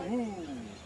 Ooh.